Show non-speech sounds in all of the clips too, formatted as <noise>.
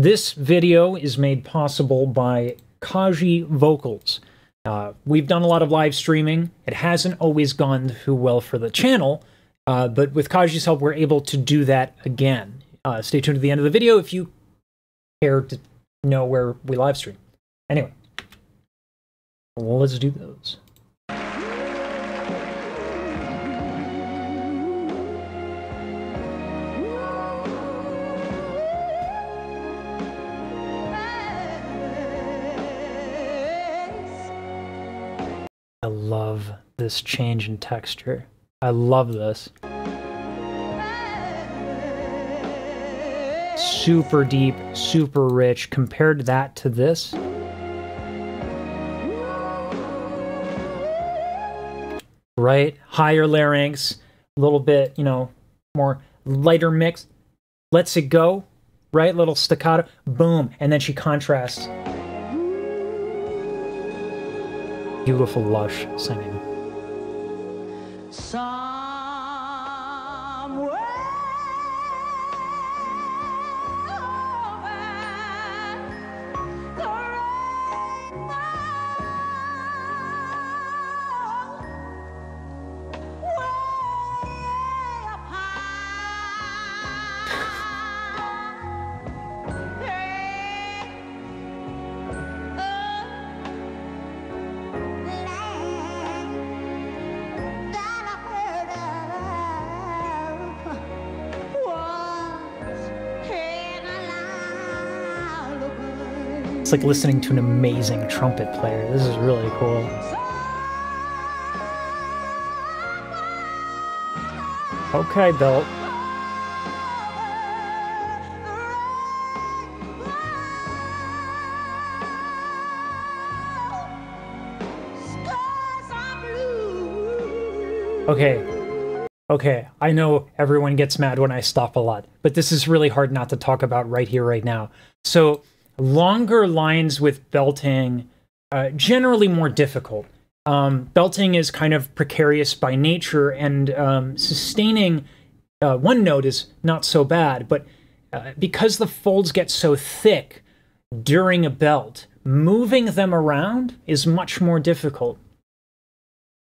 This video is made possible by Kaji Vocals. Uh, we've done a lot of live streaming. It hasn't always gone too well for the channel, uh, but with Kaji's help, we're able to do that again. Uh, stay tuned to the end of the video if you care to know where we live stream. Anyway, well, let's do those. I love this change in texture. I love this. Super deep, super rich. Compared that to this. Right? Higher larynx, a little bit, you know, more lighter mix. Lets it go, right? Little staccato, boom. And then she contrasts beautiful, lush singing. It's like listening to an amazing trumpet player. This is really cool. Okay, belt. Okay. Okay, I know everyone gets mad when I stop a lot, but this is really hard not to talk about right here, right now. So, longer lines with belting, uh, generally more difficult. Um, belting is kind of precarious by nature, and um, sustaining uh, one note is not so bad, but uh, because the folds get so thick during a belt, moving them around is much more difficult.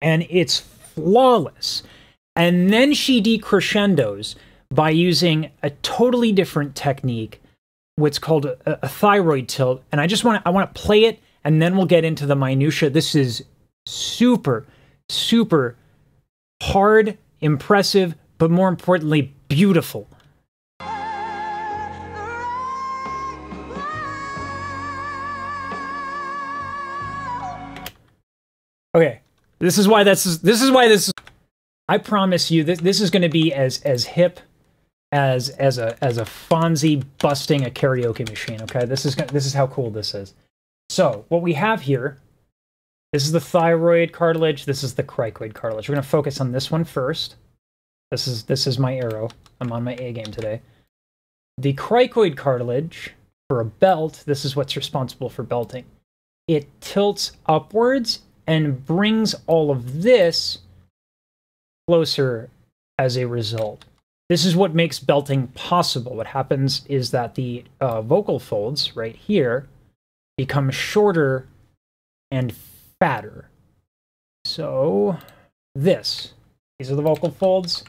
And it's flawless. And then she decrescendos by using a totally different technique, what's called a, a thyroid tilt. And I just want to I want to play it, and then we'll get into the minutia. This is super, super hard, impressive, but more importantly, beautiful. Okay, this is why that's this is why this. I promise you, this this is going to be as as hip as as a as a Fonzie busting a karaoke machine. Okay, this is this is how cool this is. So what we have here, this is the thyroid cartilage. This is the cricoid cartilage. We're going to focus on this one first. This is this is my arrow. I'm on my A game today. The cricoid cartilage for a belt. This is what's responsible for belting. It tilts upwards and brings all of this closer as a result. This is what makes belting possible. What happens is that the uh, vocal folds right here become shorter and fatter. So this, these are the vocal folds.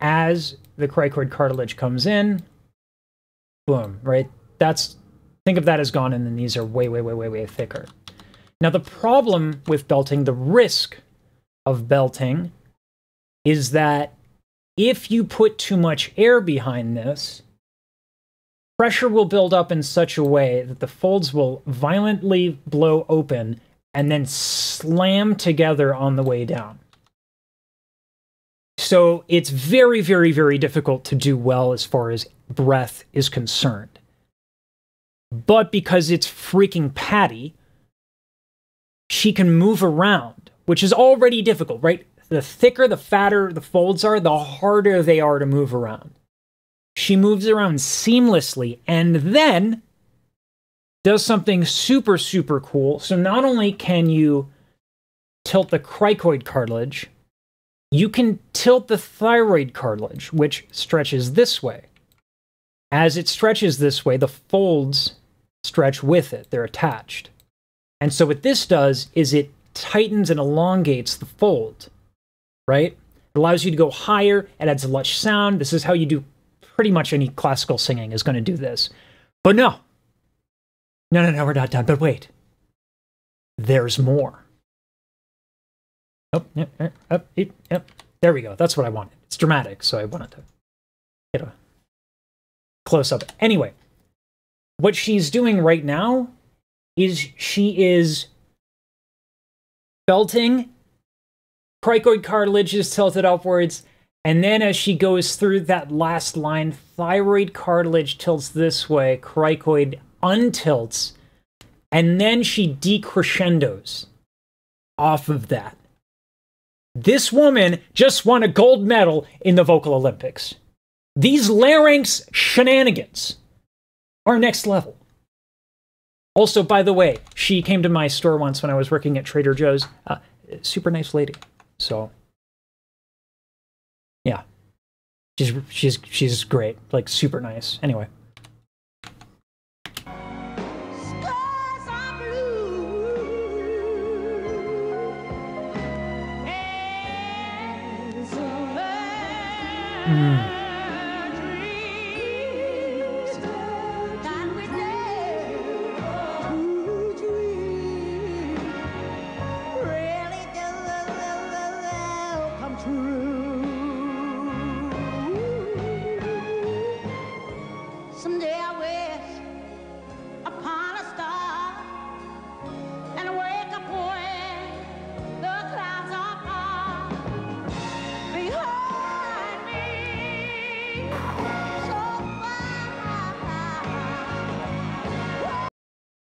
As the cricoid cartilage comes in, boom, right? That's, think of that as gone, and then these are way, way, way, way, way thicker. Now, the problem with belting, the risk of belting, is that if you put too much air behind this, pressure will build up in such a way that the folds will violently blow open and then slam together on the way down. So it's very, very, very difficult to do well as far as breath is concerned. But because it's freaking Patti, she can move around, which is already difficult, right? The thicker, the fatter the folds are, the harder they are to move around. She moves around seamlessly and then does something super, super cool. So not only can you tilt the cricoid cartilage, you can tilt the thyroid cartilage, which stretches this way. As it stretches this way, the folds stretch with it, they're attached. And so what this does is it tightens and elongates the fold, right? It allows you to go higher, it adds a lush sound. This is how you do pretty much any classical singing is going to do this. But no. No, no, no, we're not done. But wait. There's more. Oh, yep, yep, yep, yep. There we go. That's what I wanted. It's dramatic, so I wanted to get a close up. Anyway, what she's doing right now is she is belting, cricoid cartilage is tilted upwards, and then as she goes through that last line, thyroid cartilage tilts this way, cricoid untilts, and then she decrescendos off of that. This woman just won a gold medal in the vocal Olympics. These larynx shenanigans are next level. Also, by the way, she came to my store once when I was working at Trader Joe's. Uh, super nice lady. So, yeah, she's she's she's great. Like super nice. Anyway.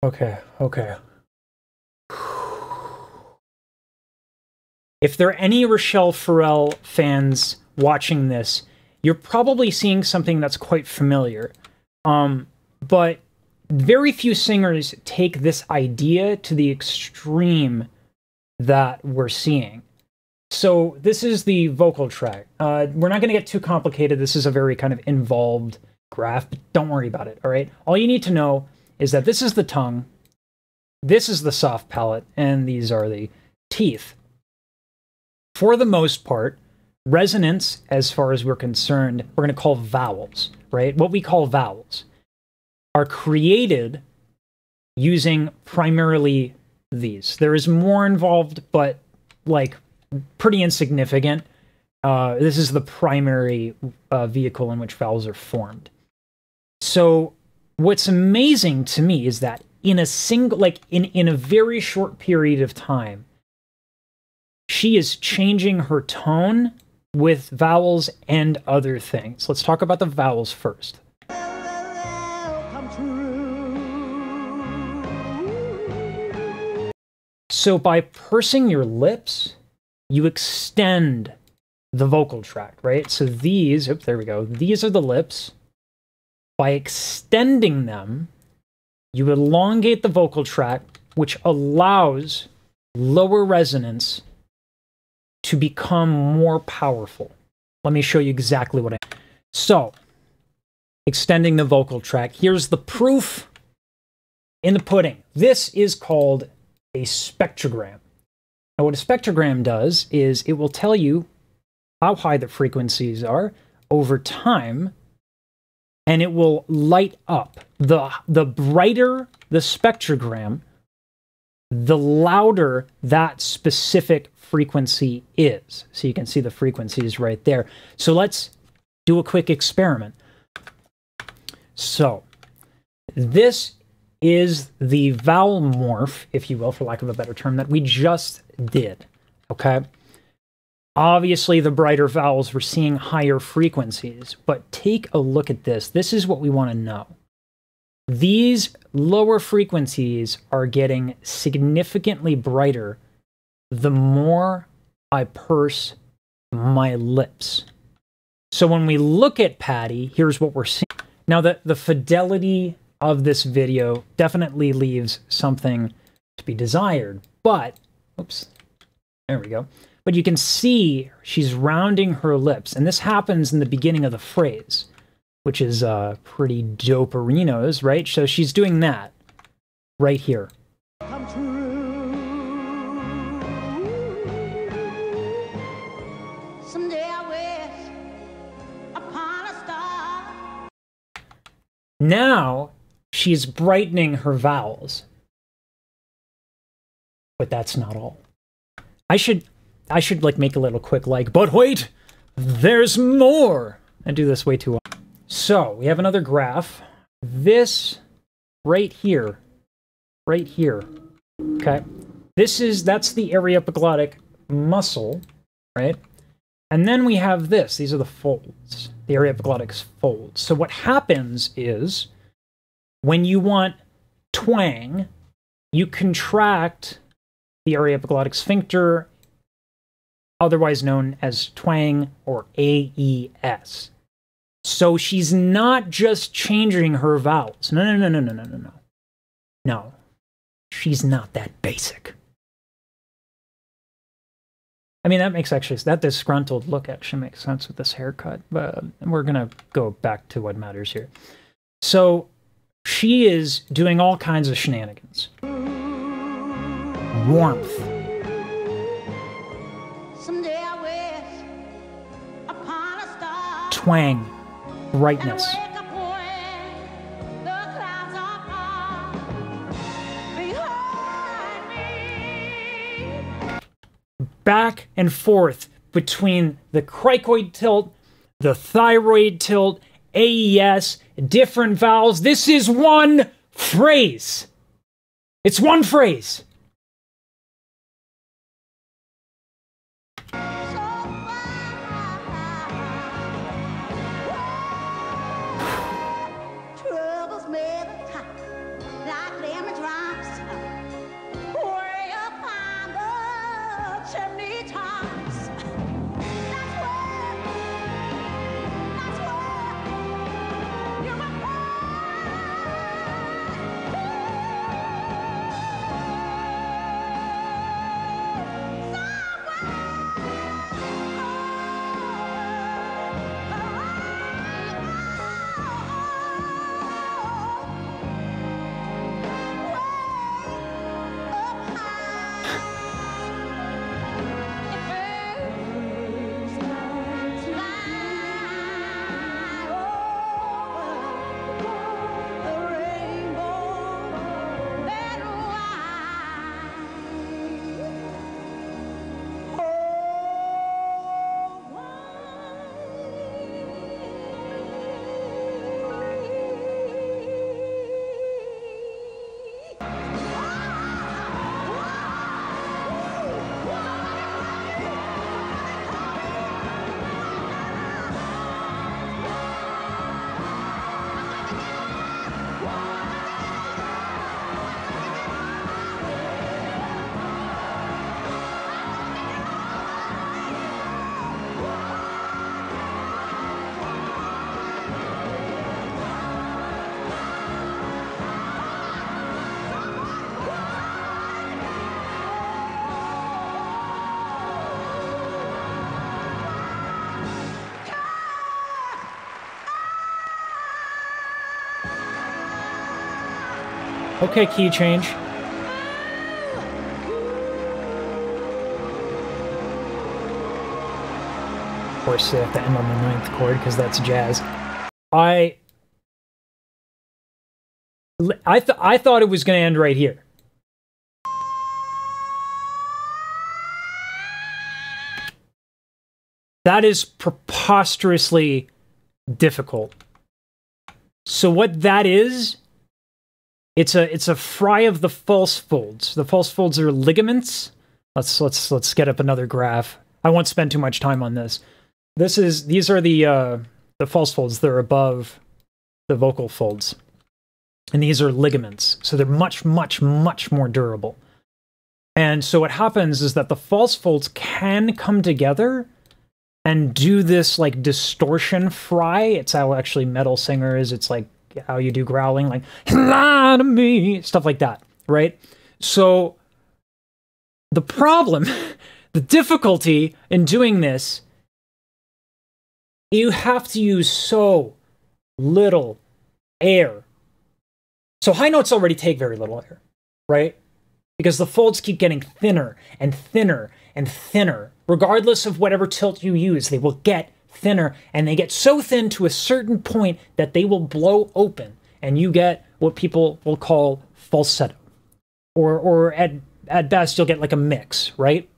Okay, okay. If there are any Rachelle Ferrell fans watching this, you're probably seeing something that's quite familiar. Um, but very few singers take this idea to the extreme that we're seeing. So this is the vocal track. Uh, we're not going to get too complicated. This is a very kind of involved graph, but don't worry about it. All right. All you need to know is that this is the tongue, this is the soft palate, and these are the teeth. For the most part, resonance, as far as we're concerned, we're going to call vowels, right? What we call vowels are created using primarily these. There is more involved, but like pretty insignificant. Uh, this is the primary uh, vehicle in which vowels are formed. So what's amazing to me is that in a single like in in a very short period of time she is changing her tone with vowels and other things. Let's talk about the vowels first. So by pursing your lips you extend the vocal tract right? So these oops there we go. These are the lips by extending them, you elongate the vocal tract, which allows lower resonance to become more powerful. Let me show you exactly what I mean. So, extending the vocal tract. Here's the proof in the pudding. This is called a spectrogram. Now, what a spectrogram does is it will tell you how high the frequencies are over time and it will light up. The, the brighter the spectrogram, the louder that specific frequency is. So you can see the frequencies right there. So let's do a quick experiment. So this is the vowel morph, if you will, for lack of a better term, that we just did. Okay. Obviously, the brighter vowels, we're seeing higher frequencies, but take a look at this. This is what we want to know. These lower frequencies are getting significantly brighter the more I purse my lips. So when we look at Patti, here's what we're seeing. Now, the, the fidelity of this video definitely leaves something to be desired, but, oops, there we go. But you can see she's rounding her lips, and this happens in the beginning of the phrase, which is uh, pretty dope arenas, right? So she's doing that right here. Now she's brightening her vowels. But that's not all. I should I should like make a little quick like, but wait, there's more. I do this way too often. So we have another graph. This right here, right here. Okay. This is that's the aryepiglottic muscle, right? And then we have this. These are the folds, the aryepiglottic folds. So what happens is when you want twang, you contract the aryepiglottic sphincter, otherwise known as twang or AES. So she's not just changing her vowels. No, no, no, no, no, no, no, no. No, she's not that basic. I mean, that makes actually, that disgruntled look actually makes sense with this haircut, but we're going to go back to what matters here. So she is doing all kinds of shenanigans. Warmth. Twang. Brightness. back and forth between the cricoid tilt, the thyroid tilt, AES, different vowels. This is one phrase. It's one phrase. Okay, key change. Of course, they have to end on the ninth chord because that's jazz. I I th I thought it was going to end right here. That is preposterously difficult. So what that is it's a it's a fry of the false folds. The false folds are ligaments. Let's let's let's get up another graph. I won't spend too much time on this. This is these are the uh, the false folds. They're above the vocal folds, and these are ligaments. So they're much much much more durable. And so what happens is that the false folds can come together and do this like distortion fry. It's how actually metal singers. It's like how you do growling, like lie to me, stuff like that, right? So the problem, <laughs> the difficulty in doing this, you have to use so little air. So high notes already take very little air, right? Because the folds keep getting thinner and thinner and thinner. Regardless of whatever tilt you use, they will get thinner and they get so thin to a certain point that they will blow open and you get what people will call falsetto. Or or at at best you'll get like a mix, right?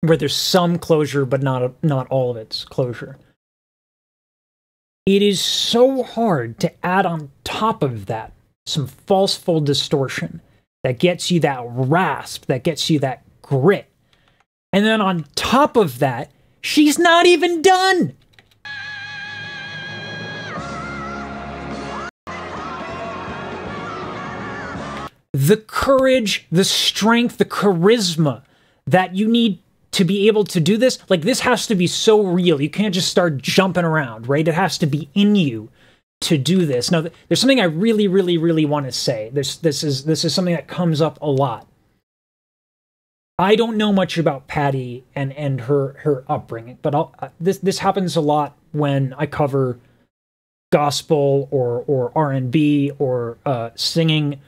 Where there's some closure but not not all of its closure. It is so hard to add on top of that some false fold distortion that gets you that rasp, that gets you that grit. And then on top of that, she's not even done. The courage, the strength, the charisma that you need to be able to do this, like this has to be so real. You can't just start jumping around, right? It has to be in you to do this. Now, there's something I really, really, really want to say. This, this is this is something that comes up a lot. I don't know much about Patti and and her her upbringing, but I'll, uh, this this happens a lot when I cover gospel or or R and B or uh, singing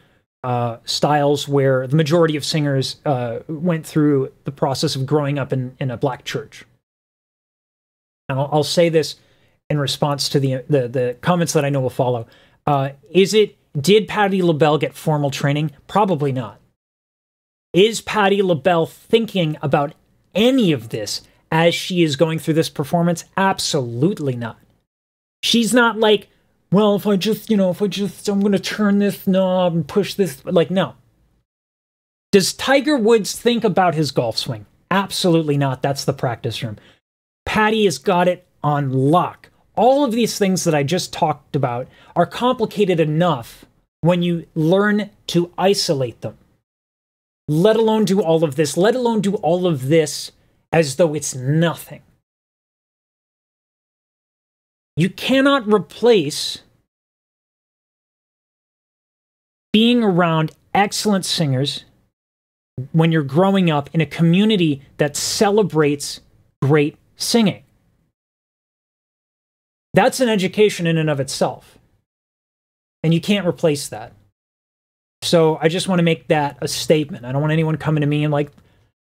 uh, styles where the majority of singers uh, went through the process of growing up in, in a black church. And I'll, I'll say this in response to the, the, the comments that I know will follow. Uh, is it, did Patti LaBelle get formal training? Probably not. Is Patti LaBelle thinking about any of this as she is going through this performance? Absolutely not. She's not like, well, if I just, you know, if I just, I'm going to turn this knob and push this, like, no. Does Tiger Woods think about his golf swing? Absolutely not. That's the practice room. Patti has got it on lock. All of these things that I just talked about are complicated enough when you learn to isolate them. Let alone do all of this, let alone do all of this as though it's nothing. You cannot replace being around excellent singers when you're growing up in a community that celebrates great singing. That's an education in and of itself. And you can't replace that. So I just want to make that a statement. I don't want anyone coming to me and like,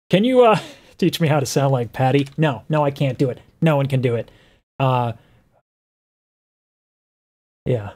can you uh, <laughs> teach me how to sound like Patti? No, no, I can't do it. No one can do it. Uh, yeah.